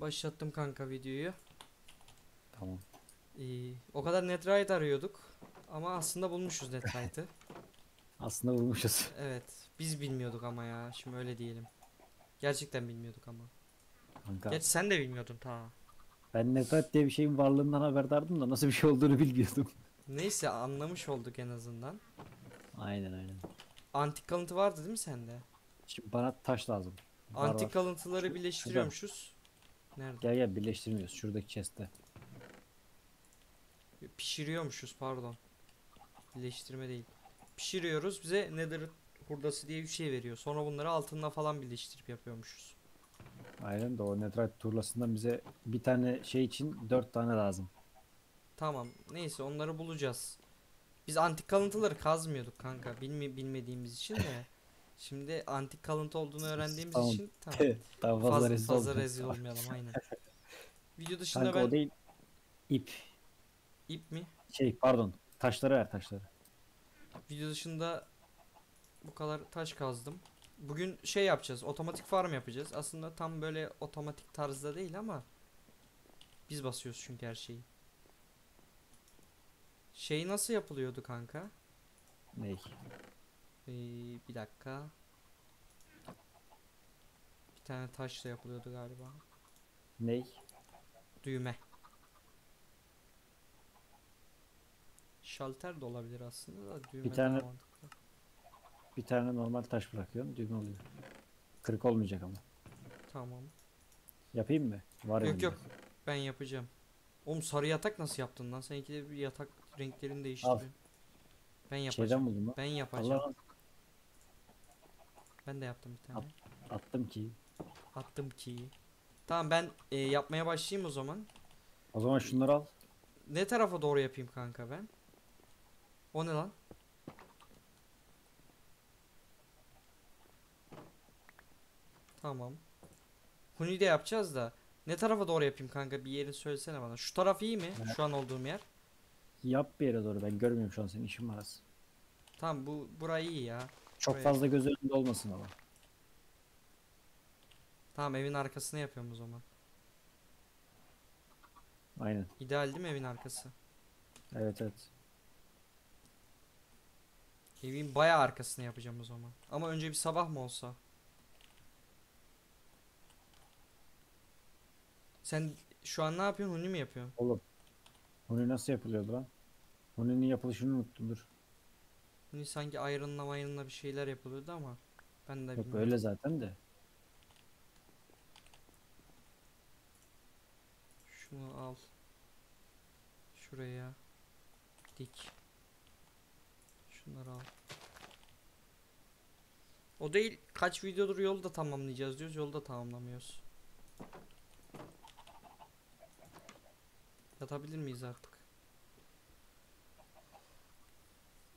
Başlattım kanka videoyu. Tamam. Ee, o kadar Netherite arıyorduk. Ama aslında bulmuşuz Netherite'ı. Aslında vurmuşuz. evet. Biz bilmiyorduk ama ya. Şimdi öyle diyelim. Gerçekten bilmiyorduk ama. Kanka. Gerçi sen de bilmiyordun ta. Ben nefret diye bir şeyin varlığından haberdardım da nasıl bir şey olduğunu bilmiyordum. Neyse anlamış olduk en azından. aynen aynen. Antik kalıntı vardı değil mi sende? Şimdi bana taş lazım. Var, Antik var. kalıntıları Şu- birleştiriyormuşuz. Nerede? Gel gel birleştirmiyoruz. Şuradaki chest'te. Pişiriyormuşuz pardon. Birleştirme değil. Pişiriyoruz bize nether hurdası diye bir şey veriyor. Sonra bunları altınla falan birleştirip yapıyormuşuz. Aynen de o netherite turlasından bize bir tane şey için dört tane lazım. Tamam. Neyse onları bulacağız. Biz antik kalıntıları kazmıyorduk kanka. Bilmi bilmediğimiz için de. Şimdi antik kalıntı olduğunu öğrendiğimiz Tamam. için tamam. Daha fazla, Fazla, rezil fazla olmayalım. rezil olmayalım aynen. Video dışında Kanka ben o değil. İp. ip mi? Şey pardon. Taşları ver taşları. Video dışında bu kadar taş kazdım. Bugün şey yapacağız. Otomatik farm yapacağız. Aslında tam böyle otomatik tarzda değil ama biz basıyoruz çünkü her şeyi. Şey nasıl yapılıyordu kanka? Ney? Ee, bir dakika. Bir tane taşla yapılıyordu galiba. Ney? Düğme. Şalter de olabilir aslında da düğme daha tane-. Bir tane normal taş bırakıyorsun. Düğme oluyor. Kırık olmayacak ama. Tamam. Yapayım mı? Var Yok elimde. yok. Ben yapacağım. Oğlum sarı yatak nasıl yaptın lan? Seninki de bir yatak renklerini değiştirdin. Ben yapacağım. Şeyden buldum lan. Ben yapacağım. Allah Ben de yaptım bir tane. attım ki. Attım ki. Tamam ben e, yapmaya başlayayım o zaman. O zaman şunları al. Ne tarafa doğru yapayım kanka ben? O ne lan? Tamam. Huni de yapacağız da. Ne tarafa doğru yapayım kanka? Bir yerini söylesene bana. Şu taraf iyi mi? Evet. Şu an olduğum yer. Yap bir yere doğru. Ben görmüyorum şu an senin işin var az. Tamam bu burayı iyi ya. Çok Buraya. fazla göz önünde olmasın ama. Tamam evin arkasına yapıyorum o zaman. Aynen. İdeal değil mi evin arkası? Evet evet. Evin bayağı arkasını yapacağım o zaman. Ama önce bir sabah mı olsa? Sen şu an ne yapıyorsun? Huni mi yapıyorsun? Oğlum. Huni nasıl yapılıyordu lan? Huni'nin yapılışını unuttum dur. Huni sanki iron'la mayron'la bir şeyler yapılıyordu ama ben de Yok bilmiyorum. öyle zaten de. Şunu al. Şuraya dik. Şunları al. O değil kaç videodur yolda tamamlayacağız diyoruz yolda tamamlamıyoruz. Yatabilir miyiz artık?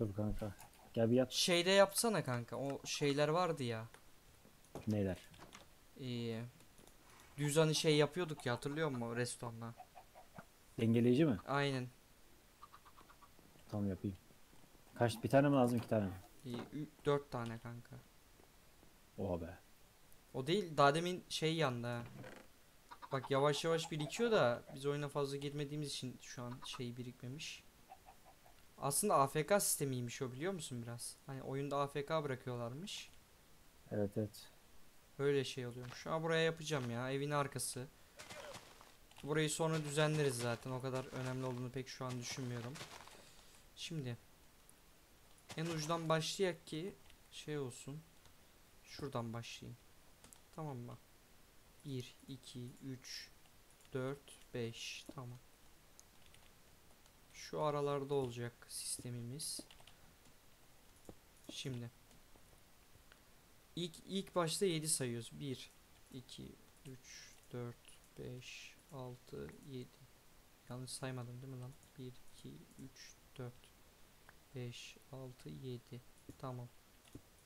Dur kanka. Gel bir yat. Şeyde yapsana kanka o şeyler vardı ya. Neyler? Ee, düz hani şey yapıyorduk ya hatırlıyor musun restoranda? Dengeleyici mi? Aynen. Tamam yapayım. Kaç bir tane mi lazım iki tane mi? Ü- dört tane kanka. Oha be. O değil daha demin şey yandı ha. Bak yavaş yavaş birikiyor da biz oyuna fazla girmediğimiz için şu an şey birikmemiş. Aslında AFK sistemiymiş o biliyor musun biraz? Hani oyunda AFK bırakıyorlarmış. Evet evet. Böyle şey oluyormuş. Ama buraya yapacağım ya evin arkası. Burayı sonra düzenleriz zaten. O kadar önemli olduğunu pek şu an düşünmüyorum. Şimdi en ucudan başlayak ki şey olsun. Şuradan başlayayım. Tamam mı? 1 2 3 4 5 tamam. Şu aralarda olacak sistemimiz. Şimdi İlk, ilk başta 7 sayıyoruz. 1, 2, 3, 4, 5, 6, 7. Yanlış saymadım değil mi lan? 1, 2, 3, 4, 5, 6, 7. Tamam.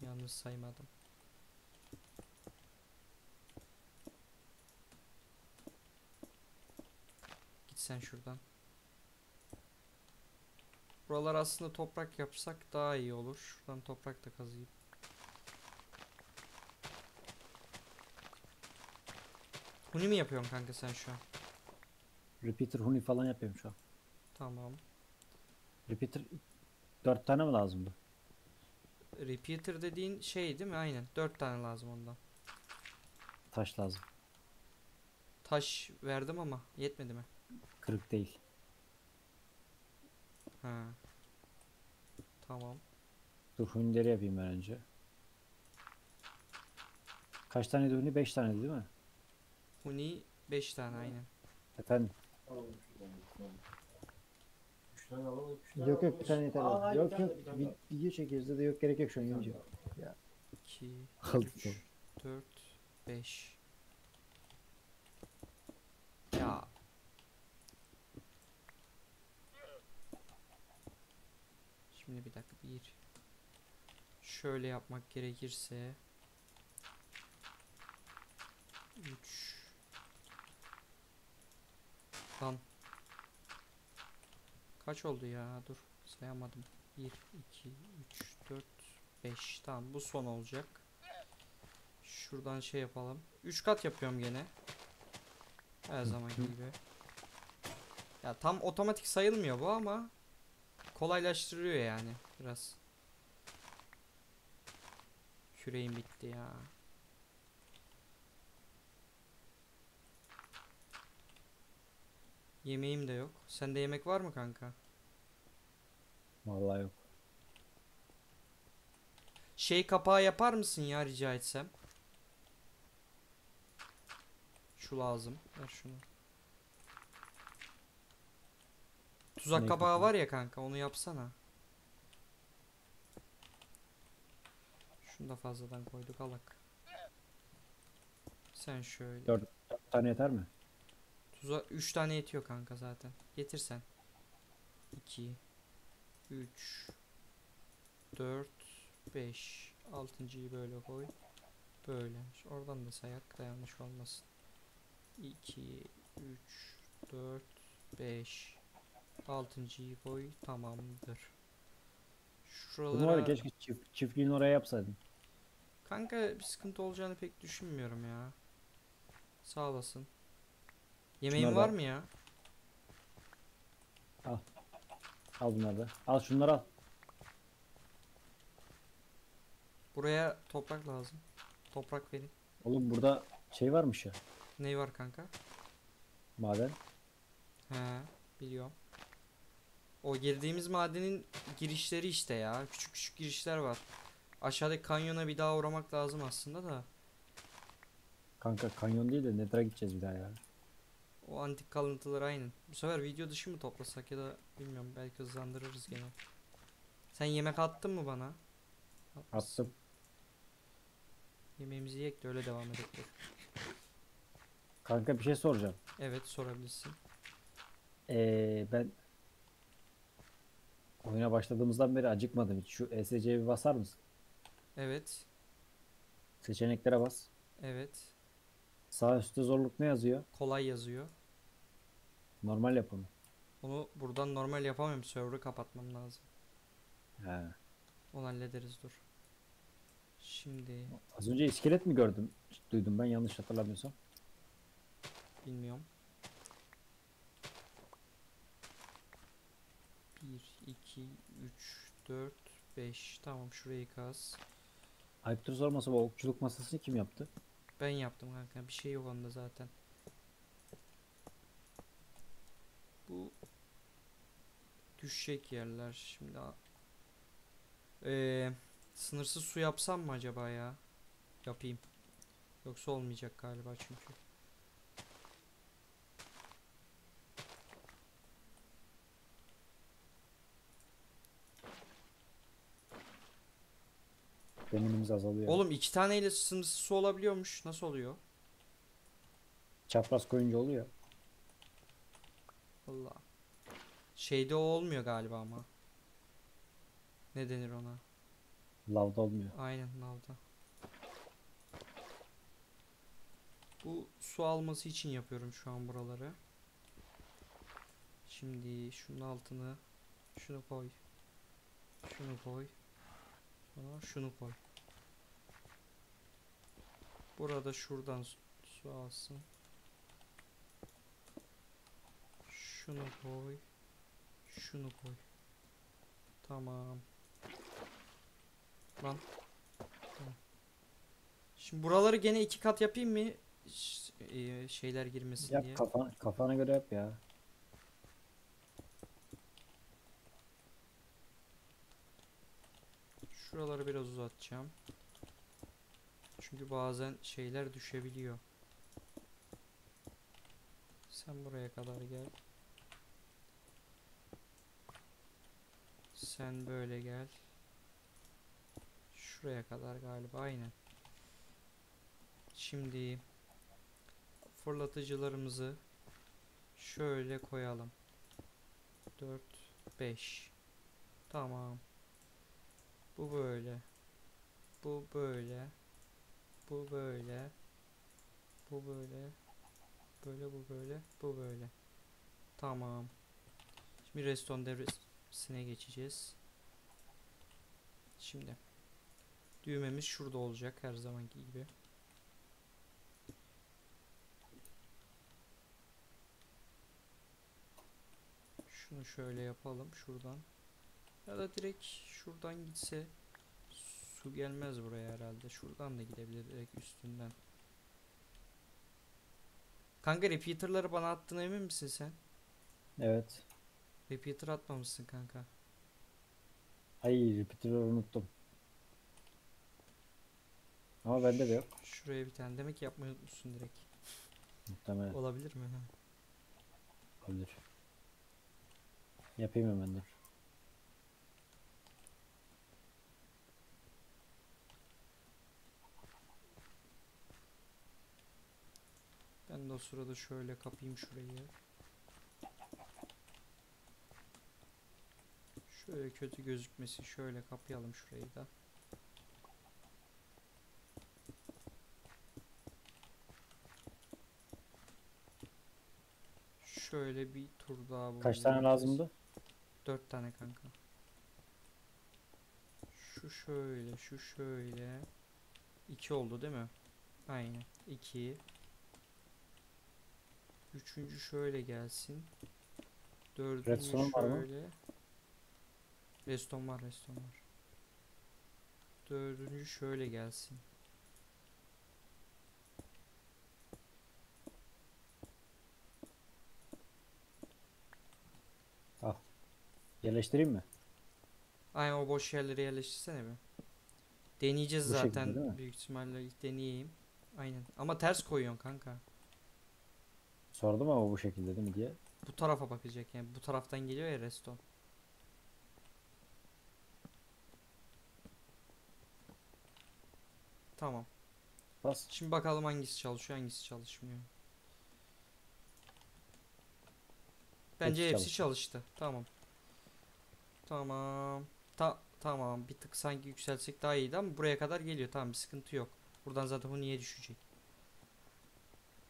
Yanlış saymadım. Git sen şuradan. Buralar aslında toprak yapsak daha iyi olur. Şuradan toprak da kazıyıp Huni mi yapıyorsun kanka sen şu an? Repeater huni falan yapıyorum şu an. Tamam. Repeater 4 tane mi lazımdı? Repeater dediğin şey değil mi? Aynen. 4 tane lazım ondan. Taş lazım. Taş verdim ama yetmedi mi? Kırık değil. Ha. Tamam. Dur hunileri yapayım ben önce. Kaç tane huni? 5 tane değil mi? Huni 5 tane aynen. Efendim. Yok yok bir tane yeter. abi. Yok yok Vi- video çekiyoruz da yok gerek yok şu an yiyince. 2 Aldım 3 4 5 Ya Şimdi bir dakika bir. Şöyle yapmak gerekirse. 3 Lan Kaç oldu ya? Dur sayamadım. 1 2 3 4 5 tamam bu son olacak. Şuradan şey yapalım. 3 kat yapıyorum gene. Her zaman gibi. Ya tam otomatik sayılmıyor bu ama Kolaylaştırıyor yani biraz Küreğim bitti ya Yemeğim de yok. Sende yemek var mı kanka? Vallahi yok. Şey kapağı yapar mısın ya rica etsem? Şu lazım. Ver şunu. Tuzak kapağı var ya kanka onu yapsana. Şunu da fazladan koyduk alak. Sen şöyle. 4 tane yeter mi? Tuza 3 tane yetiyor kanka zaten. Getir sen. 2 3 4 5 Altıncıyı böyle koy. Böyle. Oradan da sayak da yanlış olmasın. 2 3 4 5 Altıncıyı koy. Tamamdır. Bunu var ya Şuralara keşke çift, çiftliğini oraya yapsaydın. Kanka bir sıkıntı olacağını pek düşünmüyorum ya. Sağ olasın. Yemeğin Şunlar var da- mı ya? Al bunları da. Al şunları al. Buraya toprak lazım. Toprak verin. Oğlum burada şey varmış ya. Ney var kanka? Maden. He, biliyorum. O girdiğimiz madenin girişleri işte ya. Küçük küçük girişler var. Aşağıdaki kanyona bir daha uğramak lazım aslında da. Kanka kanyon değil de Nether'a gideceğiz bir daha ya. O antik kalıntılar aynen. Bu sefer video dışı mı toplasak ya da bilmiyorum belki hızlandırırız gene. Sen yemek attın mı bana? Atmışsın. Attım. Yemeğimizi yiyek de öyle devam edelim. Kanka bir şey soracağım. Evet sorabilirsin. Ee, ben oyuna başladığımızdan beri acıkmadım hiç. Şu ESC'ye bir basar mısın? Evet. Seçeneklere bas. Evet. Sağ üstte zorluk ne yazıyor? Kolay yazıyor. Normal yap onu. Onu buradan normal yapamıyorum. Server'ı kapatmam lazım. He. Onu hallederiz dur. Şimdi Az önce iskelet mi gördüm? Duydum ben yanlış hatırlamıyorsam. bilmiyorum. 1, 2, 3, 4, 5. Tamam şurayı kaz. Ayıptır sorması bu okçuluk masasını kim yaptı? Ben yaptım kanka. Bir şey yok onda zaten. Bu düşecek yerler şimdi. Ee, sınırsız su yapsam mı acaba ya? Yapayım. Yoksa olmayacak galiba çünkü. Deminimiz azalıyor. Oğlum iki taneyle sınırsız su olabiliyormuş. Nasıl oluyor? Çapraz koyunca oluyor. Allah. Şeyde o olmuyor galiba ama. Ne denir ona? Lavda olmuyor. Aynen navda. Bu su alması için yapıyorum şu an buraları. Şimdi şunun altını şunu koy. Şunu koy. Sonra şunu koy. Burada şuradan su alsın. Şunu koy. Şunu koy. Tamam. Lan. Tamam. Şimdi buraları gene iki kat yapayım mı? E, şeyler girmesin yap, diye. Kafan, kafana göre yap ya. Şuraları biraz uzatacağım. Çünkü bazen şeyler düşebiliyor. Sen buraya kadar gel. Sen böyle gel. Şuraya kadar galiba aynen. Şimdi fırlatıcılarımızı şöyle koyalım. 4 5 Tamam. Bu böyle. Bu böyle. Bu böyle. Bu böyle. Böyle bu böyle. Bu böyle. Tamam. Şimdi reston devresine geçeceğiz. Şimdi. Düğmemiz şurada olacak her zamanki gibi. Şunu şöyle yapalım şuradan. Ya da direkt şuradan gitse su gelmez buraya herhalde. Şuradan da gidebilir direkt üstünden. Kanka repeater'ları bana attığına emin misin sen? Evet. Repeater atmamışsın kanka. Ay repeater'ı unuttum. Ama bende de yok. Şuraya bir tane. Demek ki yapmayı unutmuşsun direkt. Muhtemelen Olabilir mi? Ha. olabilir. Yapayım hemen dur. Ben de o sırada şöyle kapayım şurayı. Şöyle kötü gözükmesin. Şöyle kapayalım şurayı da. Şöyle bir tur daha Kaç tane lazımdı? Dört tane kanka. Şu şöyle, şu şöyle. İki oldu değil mi? Aynen. İki. Üçüncü şöyle gelsin. Dördüncü Redstone var mı? şöyle. Reston var, reston var. Dördüncü şöyle gelsin. Yerleştireyim mi? Aynen o boş yerleri yerleştirsene bir. Deneyeceğiz Bu şekilde zaten. mi? Büyük ihtimalle ilk deneyeyim. Aynen. Ama ters koyuyorsun kanka. Sordum ama bu şekilde değil mi diye. Bu tarafa bakacak yani. Bu taraftan geliyor ya reston. Tamam. Bas. Şimdi bakalım hangisi çalışıyor, hangisi çalışmıyor. Bence Hepsi hepsi çalıştı. Tamam. Tamam. Ta tamam. Bir tık sanki yükseltsek daha iyiydi ama buraya kadar geliyor. Tamam bir sıkıntı yok. Buradan zaten bu niye düşecek?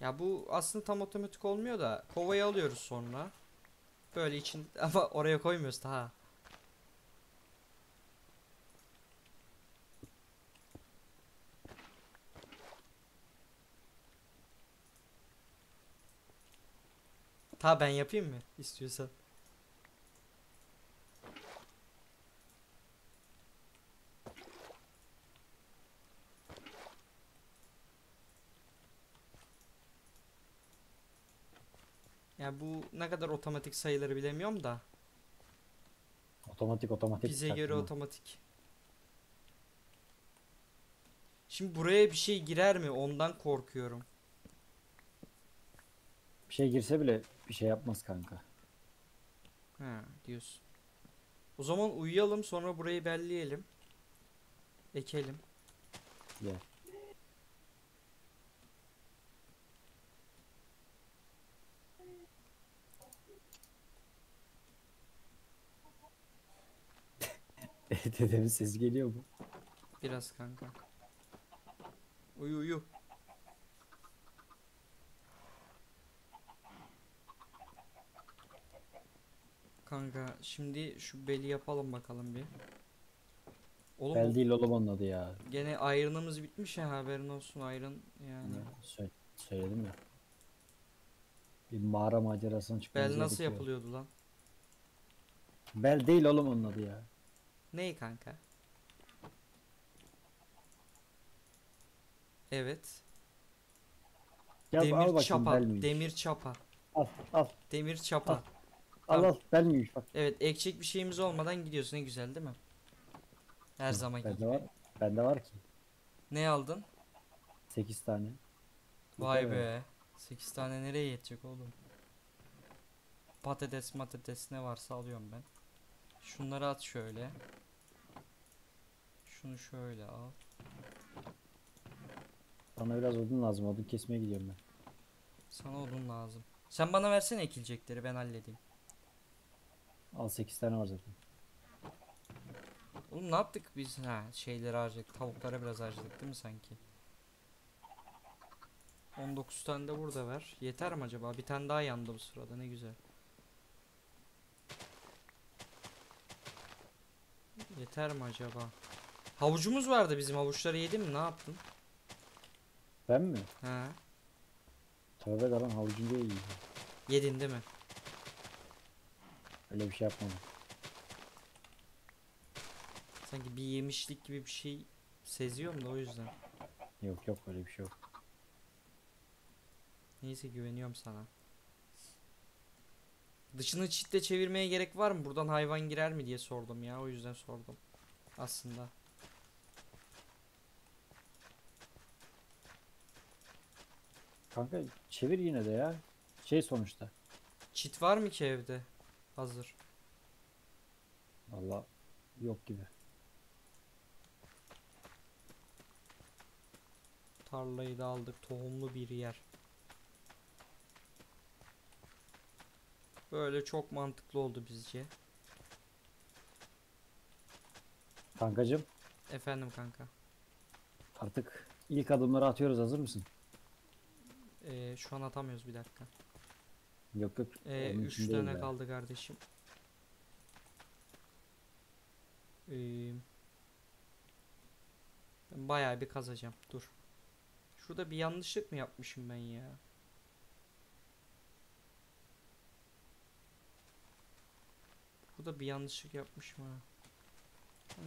Ya bu aslında tam otomatik olmuyor da kovayı alıyoruz sonra. Böyle için ama oraya koymuyoruz daha. Ta ben yapayım mı istiyorsan? Ya bu ne kadar otomatik sayıları bilemiyorum da Otomatik otomatik. bize göre çaktırma. otomatik. Şimdi buraya bir şey girer mi? Ondan korkuyorum. Bir şey girse bile bir şey yapmaz kanka. Ha diyorsun. O zaman uyuyalım sonra burayı belleyelim. Ekelim. Gel. Dedemin sesi geliyor mu? Biraz kanka. Uyu uyu. Kanka şimdi şu beli yapalım bakalım bir. Oğlum Bel değil oğlum onun adı ya. gene ayrınımız bitmiş ya haberin olsun ayrın yani. Sö- söyledim ya. Bir mağara macerasına çıkmamız Bel nasıl gerekiyor. yapılıyordu lan? Bel değil oğlum onun adı ya. Ney kanka? Evet. Ya al demir bakayım çapa. Demir çapa. Al al Demir çapa. Al. al al bel miymiş bak. Evet ekecek bir şeyimiz olmadan gidiyorsun ne güzel değil mi? Her Bende gibi. var. Bende var ki. Ne aldın? 8 tane. Vay be. 8 tane nereye yetecek oğlum? Patates matates ne varsa alıyorum ben. Şunları at şöyle. Şunu şöyle al. Bana biraz odun lazım. Odun kesmeye gidiyorum ben. Sana odun lazım. Sen bana versene ekilecekleri ben halledeyim. Al 8 tane var zaten. Oğlum ne yaptık biz? Ha şeyleri harcadık. Tavuklara biraz harcadık değil mi sanki? 19 tane de burada ver. Yeter mi acaba? Bir tane daha yandı bu sırada. Ne güzel. Yeter mi acaba? Havucumuz vardı bizim. Havuçları yedin mi? Ne yaptın? Ben mi? Ha? Tövbe de lan havucun diye yiyeyim. Yedin değil mi? Öyle bir şey yapmadım. Sanki bir yemişlik gibi bir şey seziyorum da o yüzden. Yok yok öyle bir şey yok. Neyse güveniyorum sana. Dışını çitle çevirmeye gerek var mı? Buradan hayvan girer mi diye sordum ya. O yüzden sordum. Aslında. Kanka çevir yine de ya. Şey sonuçta. Çit var mı ki evde? Hazır. Valla yok gibi. Tarlayı da aldık. Tohumlu bir yer. Böyle çok mantıklı oldu bizce. Kankacım Efendim kanka. artık ilk adımları atıyoruz hazır mısın? Ee, şu an atamıyoruz bir dakika. Yok yok. Ee, onun 3 için değil tane ya. kaldı kardeşim. Ee, ben bayağı bir kazacağım. Dur. Şurada bir yanlışlık mı yapmışım ben ya? Burada bir yanlışlık yapmışım ha.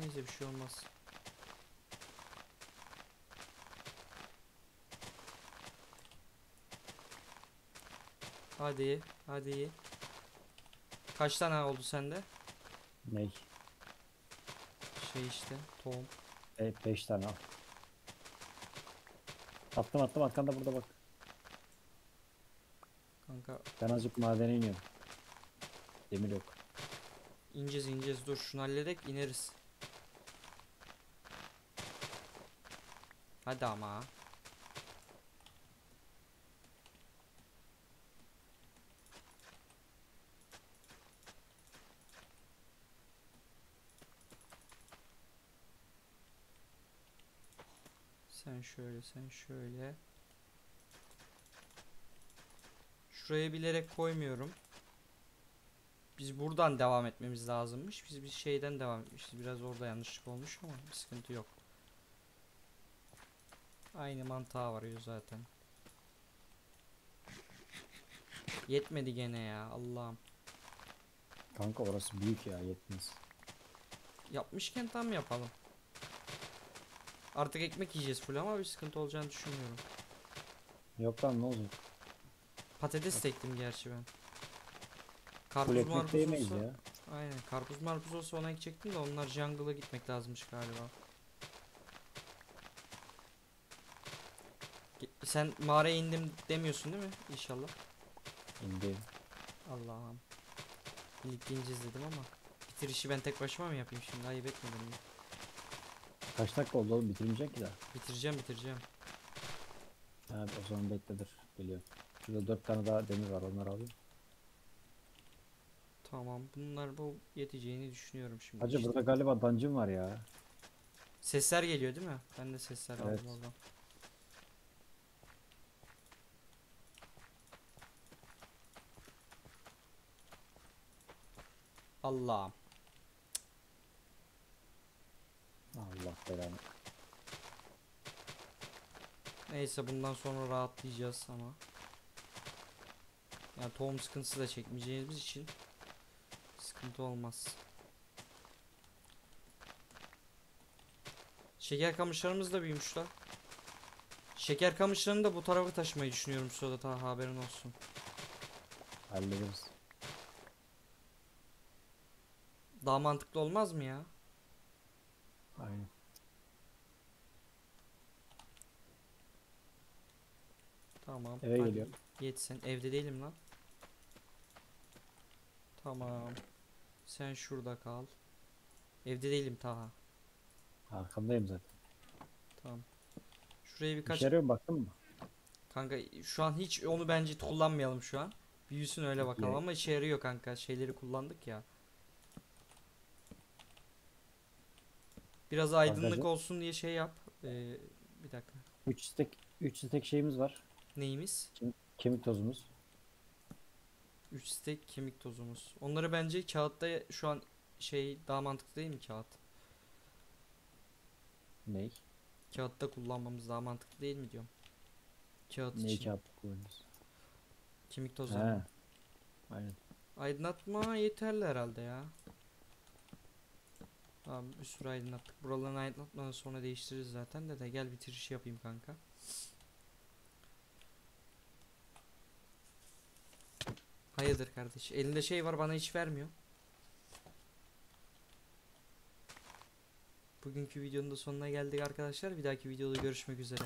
Neyse bir şey olmaz. Hadi, hadi. Kaç tane oldu sende? Ney? Şey işte, tohum. 5 tane al. Attım attım arkanda burada bak. Kanka Ben azıcık madene iniyorum. Demir yok. İneceğiz ineceğiz. Dur şunu halledek ineriz. Hadi ama. Sen şöyle, sen şöyle. Şuraya bilerek koymuyorum. Biz buradan devam etmemiz lazımmış. Biz bir şeyden devam etmişiz. Biraz orada yanlışlık olmuş ama bir sıkıntı yok. Aynı mantığa varıyor zaten. Yetmedi gene ya Allah'ım. Kanka orası büyük ya yetmez. Yapmışken tam yapalım. Artık ekmek yiyeceğiz full ama bir sıkıntı olacağını düşünmüyorum. Yok lan ne olacak? Patates de ektim gerçi ben. Full Karpuz de marpuz olsa, ya. aynen karpuz marpuz olsa ona ekecektim de onlar jungle'a gitmek lazımmış galiba. Sen mağaraya indim demiyorsun değil mi? İnşallah. İndi. Allah'ım. Birlikte ineceğiz dedim ama. Bitirişi ben tek başıma mı yapayım şimdi? Ayıp etmedim mi? Kaç dakika oldu oğlum bitirmeyecek ki daha. Bitireceğim bitireceğim. Ha, o zaman bekledir. Geliyor. Şurada 4 tane daha demir var onları alayım. Tamam bunlar bu yeteceğini düşünüyorum şimdi. Hacı işte. burada galiba dungeon var ya. Sesler geliyor değil mi? Ben de sesler Evet. aldım oradan. Allah'ım. Allah belanı. Neyse bundan sonra rahatlayacağız ama. Yani tohum sıkıntısı da çekmeyeceğimiz için sıkıntı olmaz. Şeker kamışlarımız da büyümüş lan. Şeker kamışlarını da bu tarafa taşımayı düşünüyorum sırada ta haberin olsun. Hallederiz. Daha mantıklı olmaz mı ya? Aynen. Tamam. Eve geliyorum. Yetsin. Evde değilim lan. Tamam. Sen şurada kal. Evde değilim Taha. Arkamdayım zaten. Tamam. Şuraya birkaç İşe yarıyor mu baktın mı? kanka şu an hiç onu bence kullanmayalım şu an. Büyüsün öyle bakalım ama işe yarıyor kanka. Şeyleri kullandık ya. Biraz aydınlık Bagajı. olsun diye şey yap. Ee, bir dakika. 3 stek 3 stek şeyimiz var. Neyimiz? Kemik tozumuz. 3 stek kemik tozumuz. Onları bence kağıtta şu an şey daha mantıklı değil mi kağıt? Ney? Kağıtta kullanmamız daha mantıklı değil mi diyorum. Kağıt Neyi için. kağıt kullanıyoruz? Kemik tozu. He. Aynen. Aydınlatma yeterli herhalde ya. Tamam bir sürü aydınlattık. Buraların aydınlatmadan sonra değiştiririz zaten de de gel bitiriş yapayım kanka. Hayırdır kardeş? Elinde şey var bana hiç vermiyor. Bugünkü videonun da sonuna geldik arkadaşlar. Bir dahaki videoda görüşmek üzere.